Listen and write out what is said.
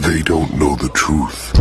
They don't know the truth.